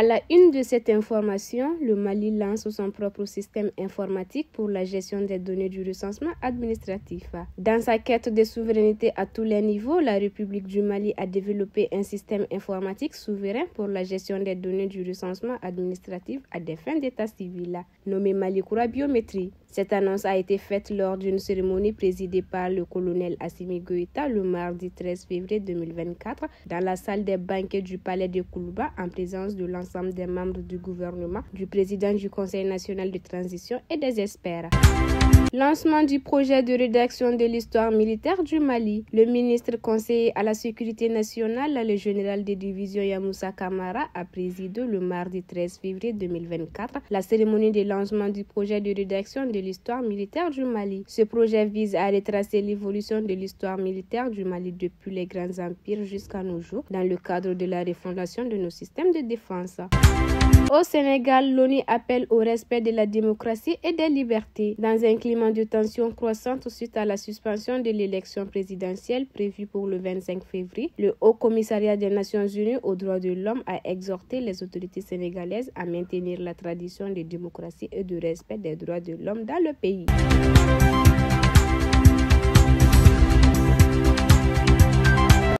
À la une de cette information, le Mali lance son propre système informatique pour la gestion des données du recensement administratif. Dans sa quête de souveraineté à tous les niveaux, la République du Mali a développé un système informatique souverain pour la gestion des données du recensement administratif à des fins d'état civil, nommé Malikoura Biométrie. Cette annonce a été faite lors d'une cérémonie présidée par le colonel Assimi Goïta le mardi 13 février 2024 dans la salle des banquets du palais de Koulouba en présence de l'ensemble des membres du gouvernement, du président du Conseil national de transition et des experts. Lancement du projet de rédaction de l'histoire militaire du Mali. Le ministre conseiller à la sécurité nationale, le général de division Yamoussa Kamara, a présidé le mardi 13 février 2024 la cérémonie de lancement du projet de rédaction l'histoire militaire du Mali. Ce projet vise à retracer l'évolution de l'histoire militaire du Mali depuis les grands empires jusqu'à nos jours dans le cadre de la refondation de nos systèmes de défense. Au Sénégal, l'ONU appelle au respect de la démocratie et des libertés dans un climat de tension croissante suite à la suspension de l'élection présidentielle prévue pour le 25 février. Le Haut Commissariat des Nations Unies aux droits de l'homme a exhorté les autorités sénégalaises à maintenir la tradition de démocratie et de respect des droits de l'homme dans le pays.